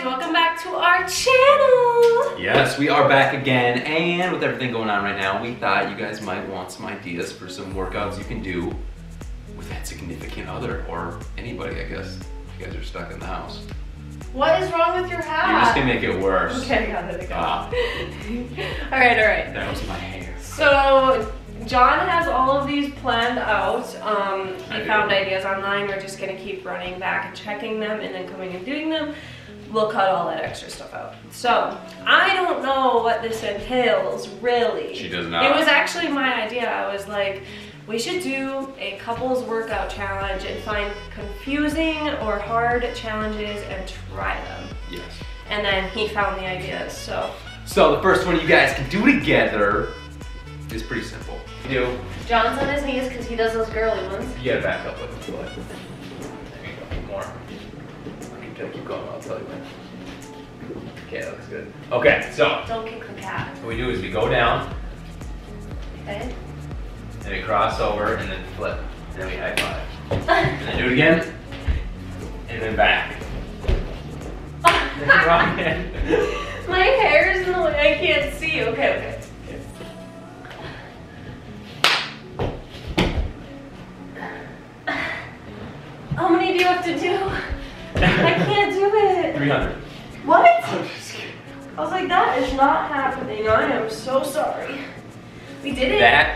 guys, welcome back to our channel. Yes, we are back again, and with everything going on right now, we thought you guys might want some ideas for some workouts you can do with that significant other, or anybody, I guess. You guys are stuck in the house. What is wrong with your hat? You're just gonna make it worse. Okay, got it, got Ah, it. all right, all right. that was my hair. So, Jon has all of these planned out. Um, I he do. found ideas online. We're just gonna keep running back and checking them and then coming and doing them. We'll cut all that extra stuff out. So, I don't know what this entails, really. She does not. It was actually my idea. I was like, we should do a couples workout challenge and find confusing or hard challenges and try them. Yes. And then he found the ideas, so. So the first one you guys can do together is pretty simple. You do, Jon's on his knees because he does those girly ones. you gotta back up with the foot. There you go, more. Trying to keep going, I'll tell you when. Okay, that looks good. Okay, so Don't kick the cat, what we do is we go down, okay? and we cross over, and then flip, and then we high five. And then do it again, and then back. Wrong hand. My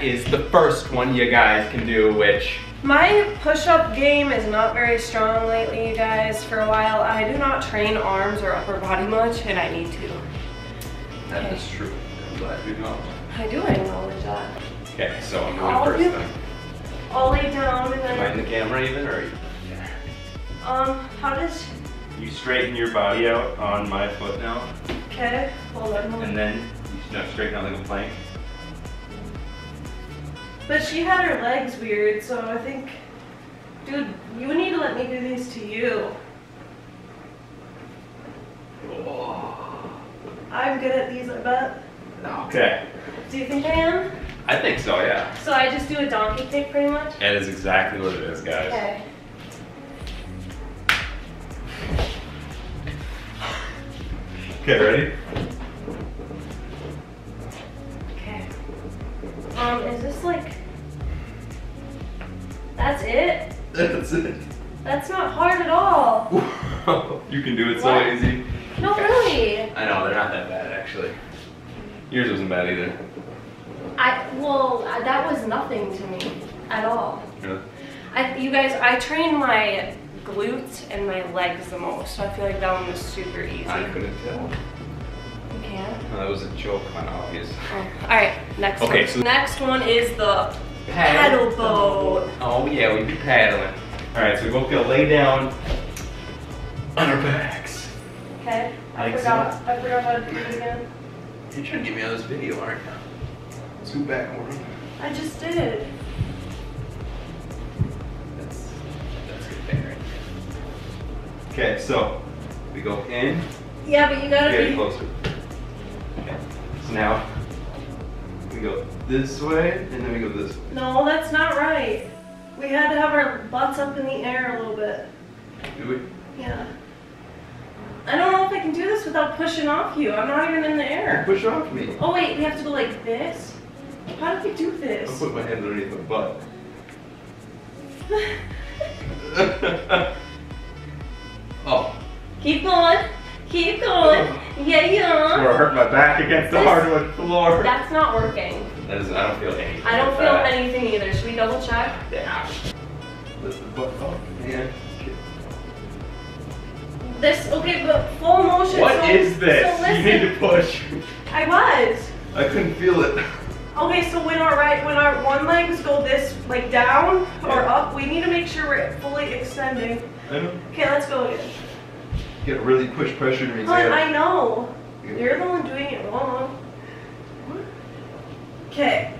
is the first one you guys can do, which My push-up game is not very strong lately, you guys. For a while, I do not train arms or upper body much, and I need to. that is true. I'm glad you know. I do acknowledge that. Okay, so I'm I'll going do- first then. I'll lay down and Am I in the camera even, or? yeah. um, how does, You straighten your body out on my foot now, okay, hold on. hold on. and then you know, straighten out like a plank. But she had her legs weird, so I think, dude, you need to let me do these to you. I'm good at these, I bet. Okay. Do you think I am? I think so, yeah. So I just do a donkey kick pretty much? That is exactly what it is, guys. Okay. Okay, ready? Um, is this like, that's it? That's it. That's not hard at all. you can do it so What? easy. No, really. I know, they're not that bad, actually. Yours wasn't bad either. I, well, uh, that was nothing to me at all. Yeah. I, you guys, I train my glutes and my legs the most, so I feel like that one was super easy. I couldn't tell. You can't? No, that was a joke, kind of obvious. Oh. All right, next Okay, one. so- next one is the paddle boat. Oh, yeah, we'd be paddling. All right, so we both gonna lay down on our backs. Okay. I Like forgot. I forgot how to do it again. You're trying to get me on this video, aren't you? Scoot back more. I just did. That's, that's good there. Okay, so we go in, Yeah, but you gotta get be. closer. Now we go this way, and then we go this way. No, that's not right. We had to have our butts up in the air a little bit. Do we? Yeah. I don't know if I can do this without pushing off you. I'm not even in the air. Push off me. Oh wait, we have to go like this? How do we do this? I'll this? put my hand underneath my butt. oh, Keep going. Keep going. Oh. Yeah, Or yeah. hurt my back against the This- hardwood floor. That's not working. that is, I don't feel anything. I don't feel that. anything either. Should we double check? Yeah. Lift the butt up. Yeah. This, okay, but full motion. What so, is this? So you need to push. I was. I couldn't feel it. Okay, so when our right, when our one legs go this, like down or up, we need to make sure we're fully extending. I know. Okay, let's go again. Gotta really push pressure to me. Hon, I know. You're the one doing it wrong. Okay.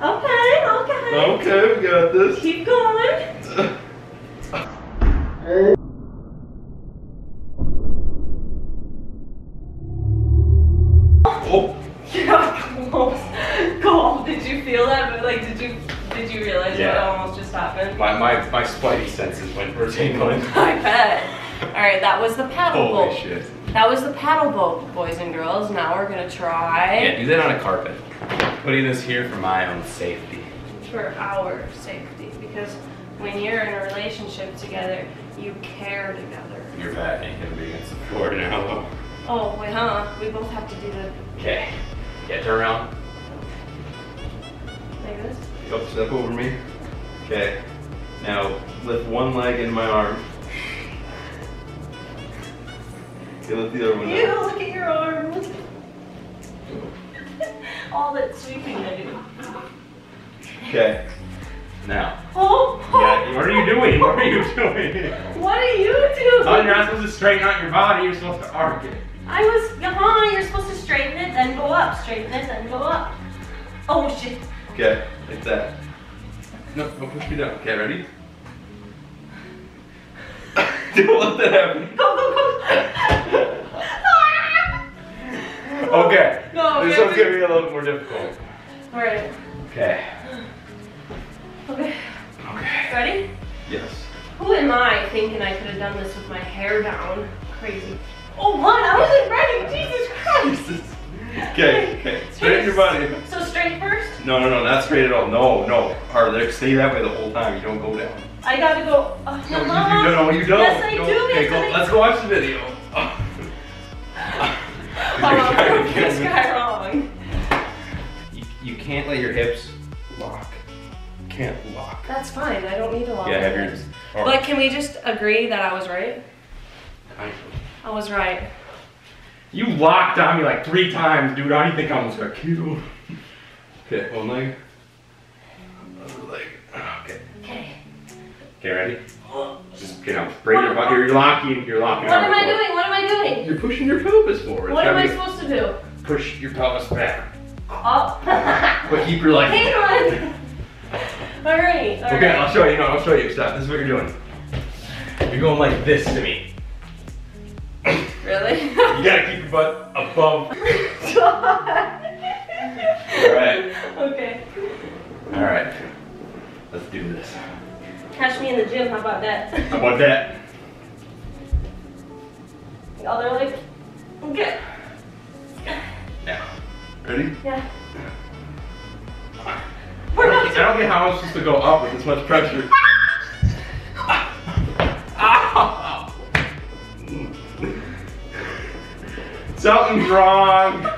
Okay, okay. Okay, we got this. Keep going. When. I bet. All right, that was the paddle Holy boat. shit. That was the paddle boat, boys and girls. Now we're gonna try Yeah, do that on a carpet. Putting this here for my own safety. for our safety because when you're in a relationship together, you care together. Your back ain't gonna be against the floor now. Oh wait, huh? We both have to do the Okay. Yeah, turn around. like this. Yep, step over me. Okay. Now lift one leg in my arm. Okay, lift the other one You down. look at your arms. All that sweeping I do. Okay. Now. Oh, Yeah, what are you doing? What are you doing? What are you doing? Oh, you're not supposed to straighten out your body, you're supposed to arc it. I was, uh-huh, you're supposed to straighten it, then go up. Straighten it, then go up. Oh shit. Okay, like that. No, don't push me down. Okay, ready? don't let that happen. Go, go, go. Okay. No, this one's gonna be a little more difficult. Alright, Okay. okay. Okay. Ready? Yes. Who am I thinking I could have done this with my hair down? Crazy. Oh, what? I wasn't ready. Jesus Christ. Okay, okay. Straighten your body. Straight first? No, no, no, not straight at all. No, no. There, stay that way the whole time. You don't go down. I gotta go. Uh, No, you, Mama. you don't. No, you don't. Yes, I Don't- do. Okay, go, I- let's go watch the video. Oh, You're I trying to proved get this guy wrong. You, you can't let your hips lock. Can't lock. That's fine. I don't need to lock Yeah, have your. But can we just agree that I was right? Kind I was right. You locked on me like three times, dude. I don't think I almost got killed. Okay, one leg. Other leg. Okay. Okay. Okay, ready? Just get out. Break your butt. You're locking. You're locking. What am I before. doing? What am I doing? You're pushing your pelvis forward. What am I supposed to do? Push your pelvis back. Oh. Up. But keep your leg. Hang on. All right. all Okay, right. I'll show you. No, I'll show you. Stop. This is what you're doing. You're going like this to me. Really? You gotta keep your butt above. Alright. Okay. All right. Let's do this. Catch me in the gym. How about that? How about that? The other leg. Okay. Now. Ready? Yeah. I We're don't, not. I don't get how I'm supposed to go up with this much pressure. Something's wrong.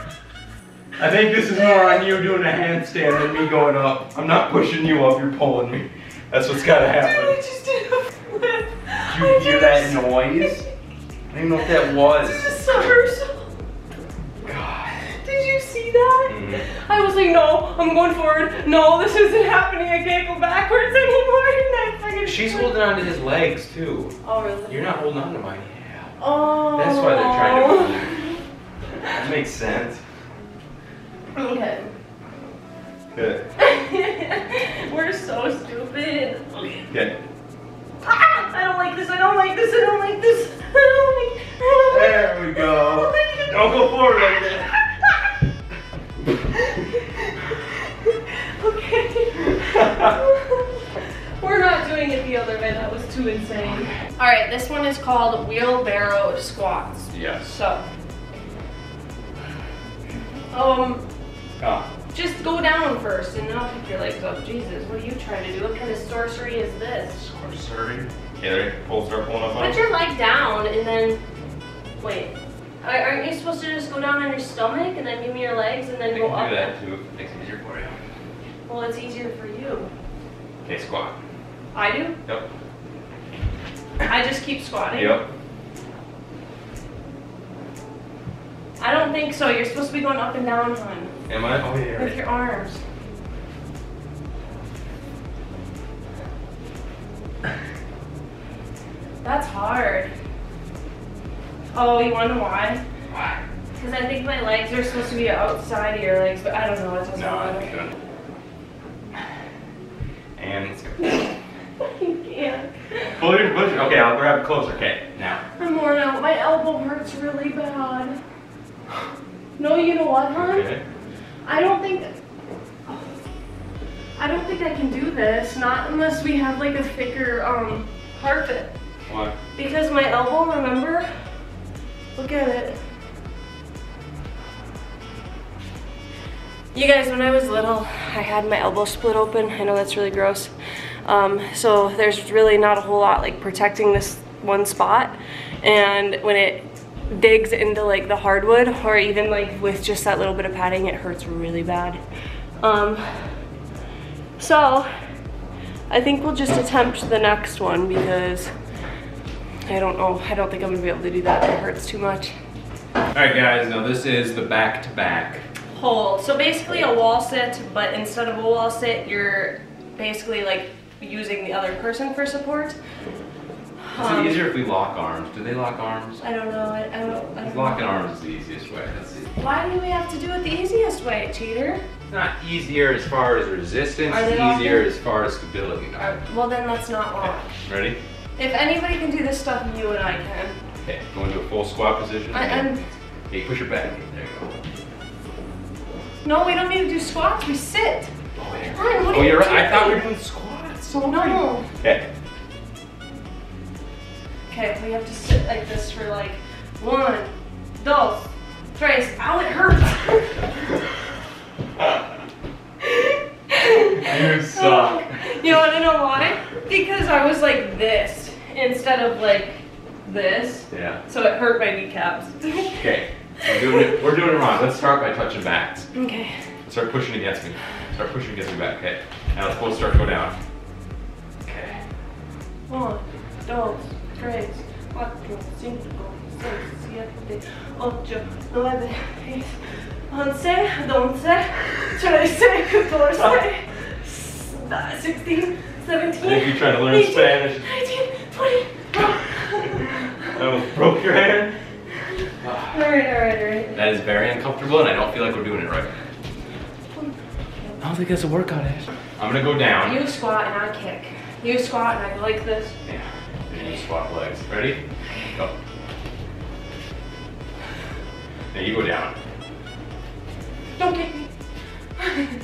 I think this is more on you doing a handstand than me going up. I'm not pushing you up, you're pulling me. That's what's gotta happen. Dude, I happen. just did a flip. Did you hear that noise? I don't even know what that was. This is somersault. God. Did you see that? Mhm. I was like, no, I'm going forward. No, this isn't happening. I can't go backwards anymore. And I She's holding on to his legs too. Oh, really? You're not holding on to mine. Yeah. Oh. That's why they're trying to. That makes sense. Okay. Good. We're so stupid. Okay. Ah, I don't like this. I don't like this. I don't like this. I don't like. I don't like There we go. Don't go forward like that. okay. We're not doing it the other way. That was too insane. All right, this one is called wheelbarrow squats. Yes. So, um. Just go down first and then I'll pick your legs up. Jesus, what are you trying to do? What kind of sorcery is this? Sorry. Okay, there. Pull, start pulling up on Put your leg down and then, wait. Aren't you supposed to just go down on your stomach and then give me your legs and then We go can up? do that too. if it Makes it easier for you. Well, it's easier for you. Okay, squat. I do. Yep. I just keep squatting. Yep. I don't think so. You're supposed to be going up and down, hon, Am I? Oh yeah. with your arms. That's hard. Oh, you want to know why? Why? Because I think my legs are supposed to be outside of your legs, but I don't know. It doesn't No, matter. And let's go. I can't. Pull your push. Okay, I'll grab it closer. Okay, now. I'm worn out. My elbow hurts really bad. No, you know what, hon? Okay. I don't think. I don't think I can do this. Not unless we have like a thicker um carpet. What? Because my elbow, remember? Look at it. You guys, when I was little, I had my elbow split open. I know that's really gross. Um, so there's really not a whole lot like protecting this one spot. And when it digs into like the hardwood or even like with just that little bit of padding, it hurts really bad. Um, so I think we'll just attempt the next one because I don't know. I don't think I'm gonna be able to do that. It hurts too much. All right, guys. Now this is the back to back. Hole. So basically a wall sit, but instead of a wall sit, you're basically like using the other person for support. Is Um, it easier if we lock arms? Do they lock arms? I don't know. I, I don't. I don't know. Locking arms is the easiest way. That's it. Why do we have to do it the easiest way, cheater? It's not easier as far as resistance. Are they It's easier as far as stability. Uh, well, then let's not lock. Ready? If anybody can do this stuff, you and I can. Okay. Go into a full squat position. I, I'm. Hey, push your back. There you go. No, we don't need to do squats. We sit. Oh, there. Ryan, what oh are you you're right. I thought we were doing squats. So no. Okay. Okay, we have to sit like this for like one, dos, tres. Ow, it hurts. You suck. You want to know why? Because I was like this instead of like this, Yeah. so it hurt my kneecaps. Okay. We're doing it. We're doing it wrong. Let's start by touching backs. okay. Start pushing against me. Start pushing against me back. Okay. Now let's both start to go down. Okay. One, dos, tres, cuatro, cinco, seis, siete, ocho, nueve, diez, once, doce, trece, catorce, s- sixteen, seventeen. I think you're trying to learn 18, Spanish. 19, 20. I almost oh, broke your hand. Alright, alright, alright. That is very uncomfortable, and I don't feel like we're doing it right. I don't think that's a workout, Ash. I'm gonna go down. You squat and I kick. You squat and I go like this. Yeah. And you swap legs. Ready? Go. Now you go down. Don't kick me.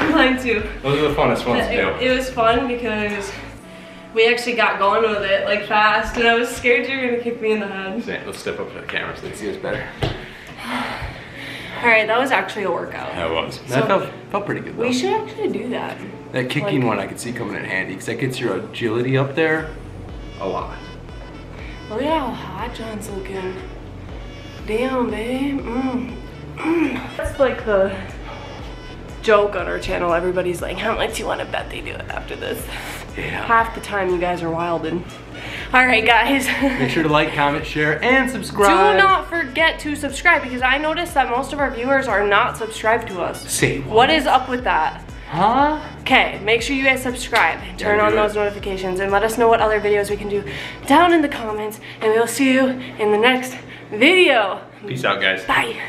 Mine too. Those are the funnest ones to It, do. it was fun because we actually got going with it like fast, and I was scared you were gonna kick me in the head. Say, Let's step up to the camera so they can see us better. All right, that was actually a workout. That was. So- That felt, felt pretty good though. We should actually do that. that kicking like- one I could see coming in handy because that gets your agility up there a lot. Look at how hot Jon's looking. Damn, babe. Mm. Mm. That's like the joke on our channel. Everybody's like, how much you want to bet they do it after this? Yeah. Half the time you guys are wildin'. All right, guys. Make sure to like, comment, share, and subscribe. Do not forget to subscribe because I noticed that most of our viewers are not subscribed to us. Say what? What is up with that? Huh? Okay, make sure you guys subscribe, turn on those notifications, and let us know what other videos we can do down in the comments. And we'll see you in the next video. Peace out, guys. Bye.